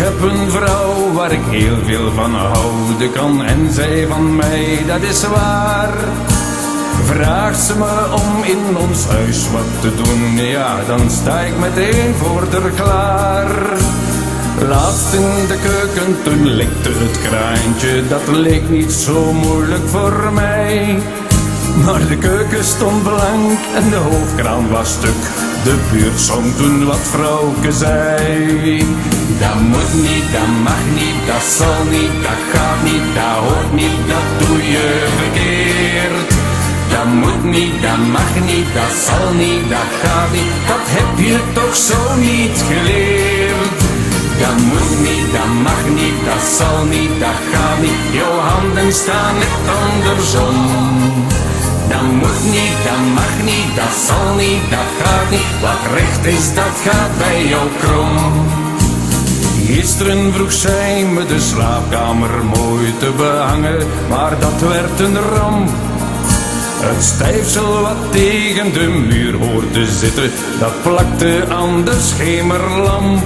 heb een vrouw waar ik heel veel van houden kan en zij van mij, dat is waar. Vraagt ze me om in ons huis wat te doen, ja, dan sta ik meteen voor haar klaar. Laatst in de keuken, toen likte het kraantje, dat leek niet zo moeilijk voor mij. Maar de keuken stond blank en de hoofdkraan was stuk. De buurt zong toen wat vrouwke zei. Dat moet niet, dat mag niet, dat zal niet, dat gaat niet, dat hoort niet, dat doe je verkeerd. Dat moet niet, dat mag niet, dat zal niet, dat gaat niet, dat heb je toch zo niet geleerd. Dat moet niet, dat mag niet, dat zal niet, dat gaat niet, jouw handen staan net andersom. Dat moet niet, dat mag niet, dat zal niet, dat gaat niet. Wat recht is, dat gaat bij jou krom. Gisteren vroeg zij me de slaapkamer mooi te behangen, maar dat werd een ramp. Het stijfsel wat tegen de muur hoorde zitten, dat plakte aan de schemerlamp.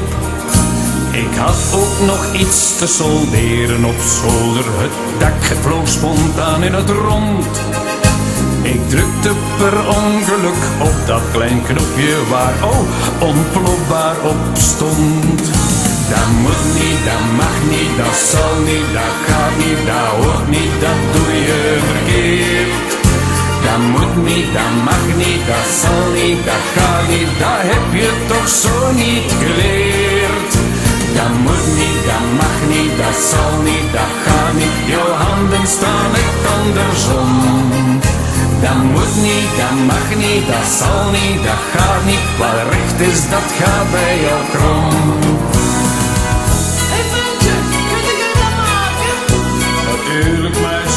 Ik had ook nog iets te solderen op zolder, het dak vloog spontaan in het rond. Ik drukte per ongeluk op dat klein knopje waar oh ontplofbaar op stond. Dat moet niet, dat mag niet, dat zal niet, dat gaat niet, dat hoort niet, dat doe je verkeerd. Dat moet niet, dat mag niet, dat zal niet, dat gaat niet, dat heb je toch zo niet geleerd. Dat moet niet, dat mag niet, dat zal niet, dat gaat niet, jouw handen staan echt andersom. Dat moet niet, dat mag niet, dat zal niet, dat gaat niet. Wat recht is, dat gaat bij jou krom. Hé ventje, kun je dat maken? Natuurlijk, meisje.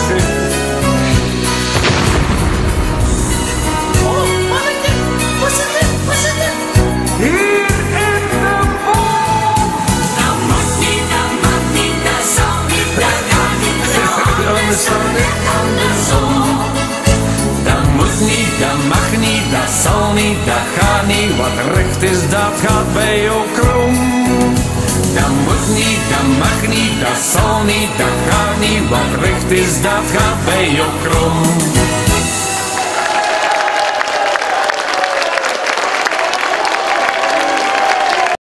Wat recht is, dat gaat bij jou krom. Dat moet niet, dat mag niet, dat zal niet, dat gaat niet. Wat recht is, dat gaat bij jou krom.